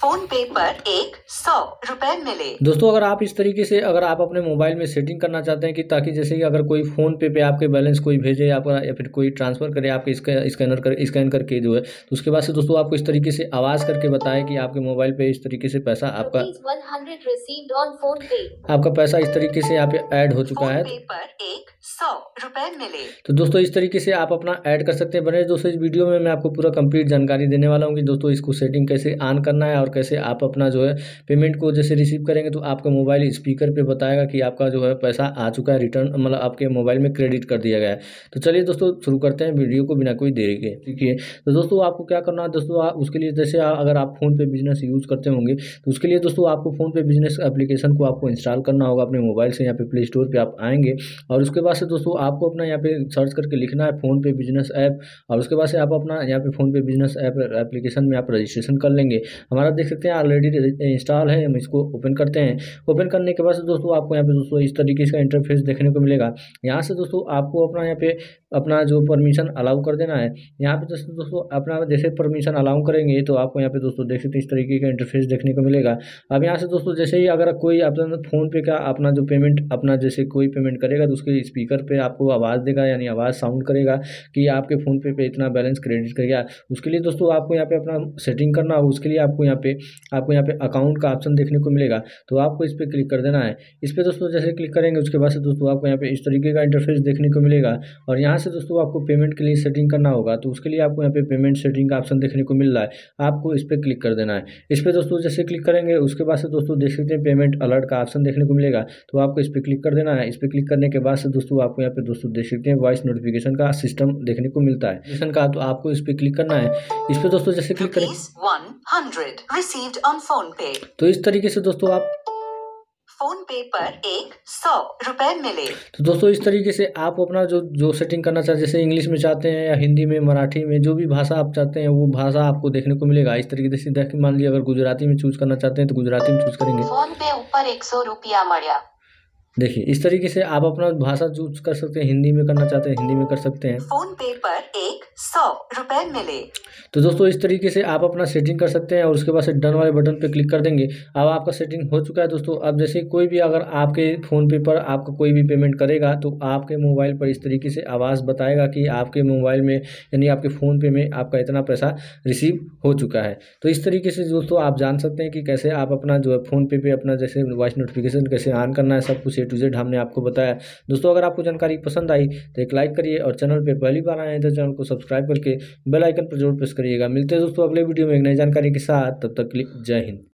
Phone पे पर एक सौ रुपए मिले। दोस्तों अगर आप इस तरीके से अगर आप अपने मोबाइल में सेटिंग करना चाहते हैं कि ताकि जैसे कि अगर कोई फ़ोन पे पे आपके बैलेंस कोई भेजे आपका या फिर कोई ट्रांसफ़र करे आपके स्कैनर कर स्कैन करके जो है तो उसके बाद से दोस्तों आपको इस तरीके से आवाज़ करके बताए कि आपके मोबाइल पे इस तरीके से पैसा आपका आपका पैसा इस तरीके से यहाँ पे ऐड हो चुका है। सौ रुपए मिले। तो दोस्तों इस तरीके से आप अपना ऐड कर सकते हैं। बने दोस्तों इस वीडियो में मैं आपको पूरा कंप्लीट जानकारी देने वाला हूँ कि दोस्तों इसको सेटिंग कैसे ऑन करना है और कैसे आप अपना जो है पेमेंट को जैसे रिसीव करेंगे तो आपका मोबाइल स्पीकर पे बताएगा कि आपका जो है पैसा आ चुका है रिटर्न मतलब आपके मोबाइल में क्रेडिट कर दिया गया है। तो चलिए दोस्तों, शुरू करते हैं वीडियो को बिना कोई देरी के। ठीक है तो दोस्तों आपको क्या करना है? दोस्तों उसके लिए जैसे अगर आप फ़ोन पे बिज़नेस यूज़ करते होंगे तो उसके लिए दोस्तों आपको फ़ोन पे बिज़नेस एप्लीकेशन को आपको इंस्टॉल करना होगा अपने मोबाइल से, यहाँ पे प्ले स्टोर पर आप आएँगे। और उसके बाद से दोस्तों आपको अपना यहाँ पे सर्च करके लिखना है फ़ोन पे बिज़नेस ऐप और उसके बाद से आप अपना यहाँ पे फ़ोन पे बिज़नेस ऐप एप्लीकेशन में आप रजिस्ट्रेशन कर लेंगे। हमारा देख सकते हैं ऑलरेडी इंस्टॉल है, हम इसको ओपन करते हैं। ओपन करने के बाद दोस्तों, आपको यहाँ पे दोस्तों इस तरीके का इंटरफेस देखने को मिलेगा। यहाँ से दोस्तों, आपको अपना यहाँ पे, अपना जो परमिशन अलाउ कर देना है, यहाँ पे दोस्तों दोस्तों, अपना जैसे परमिशन अलाउ करेंगे तो आपको यहाँ पे दोस्तों देख सकते हैं, इस तरीके का इंटरफेस देखने को मिलेगा। अब यहाँ से दोस्तों, जैसे ही अगर कोई अपना फ़ोन पे का अपना जो पेमेंट अपना जैसे कोई पेमेंट करेगा तो उसके स्पीकर पे आपको आवाज़ देगा, यानी आवाज़ साउंड करेगा कि आपके फ़ोन पे पे इतना बैलेंस क्रेडिट कर गया। उसके लिए दोस्तों, आपको यहाँ पे अपना सेटिंग करना होगा, उसके लिए आपको यहाँ पे आपको यहाँ पे अकाउंट का ऑप्शन देखने को मिलेगा तो आपको इस पर क्लिक कर देना है। इस पर दोस्तों जैसे क्लिक करेंगे, उसके बाद से दोस्तों आपको यहाँ पे इस तरीके का इंटरफेस देखने को मिलेगा और यहाँ से दोस्तों आपको पेमेंट के लिए सेटिंग करना होगा तो उसके लिए आपको यहाँ पे पेमेंट सेटिंग का ऑप्शन देखने को मिल रहा है। आपको इस पर क्लिक कर देना है। इस पर दोस्तों जैसे क्लिक करेंगे, उसके बाद से दोस्तों देख सकते हैं पेमेंट अलर्ट का ऑप्शन देखने को मिलेगा तो आपको इस पर क्लिक कर देना है। इस पर क्लिक करने के बाद से दोस्तों आपको यहाँ पे दोस्तों देख सकते हैं वॉइस नोटिफिकेशन का सिस्टम देखने को मिलता है। का तो आपको इस पर क्लिक करना है। इस पर दोस्तों जैसे क्लिक करें तो इस तरीके से दोस्तों आप फ़ोन पे पर एक सौ रुपए मिले। तो दोस्तों इस तरीके से आप अपना जो जो सेटिंग करना चाहते हैं जैसे इंग्लिश में चाहते हैं या हिंदी में मराठी में जो भी भाषा आप चाहते हैं वो भाषा आपको देखने को मिलेगा। इस तरीके से मान लीजिए अगर गुजराती में चूज़ करना चाहते हैं तो गुजराती में चूज़ करेंगे। फ़ोन पे ऊपर एक सौ रुपया मरिया देखिए इस तरीके से आप अपना भाषा चूज़ कर सकते हैं हिंदी में करना चाहते हैं हिंदी में कर सकते हैं। फ़ोन पे पर एक सौ रुपए मिले। तो दोस्तों इस तरीके से आप अपना सेटिंग कर सकते हैं और उसके बाद से डन वाले बटन पे क्लिक कर देंगे। अब आपका सेटिंग हो चुका है दोस्तों। अब जैसे कोई भी अगर आपके फ़ोन पे पर आपका कोई भी पेमेंट करेगा तो आपके मोबाइल पर इस तरीके से आवाज़ बताएगा कि आपके मोबाइल में यानी आपके फ़ोन पे में आपका इतना पैसा रिसीव हो चुका है। तो इस तरीके से दोस्तों आप जान सकते हैं कि कैसे आप अपना जो है फ़ोन पे पे अपना जैसे वॉइस नोटिफिकेशन कैसे ऑन करना है सब कुछ टू जेड हमने आपको बताया। दोस्तों, अगर आपको जानकारी पसंद आई तो एक लाइक करिए और चैनल पर पहली बार आए हैं तो चैनल को सब्सक्राइब करके बेलाइकन पर ज़रूर प्रेस करिएगा। मिलते हैं दोस्तों अगले वीडियो में एक नई जानकारी के साथ। तब तक जय हिंद।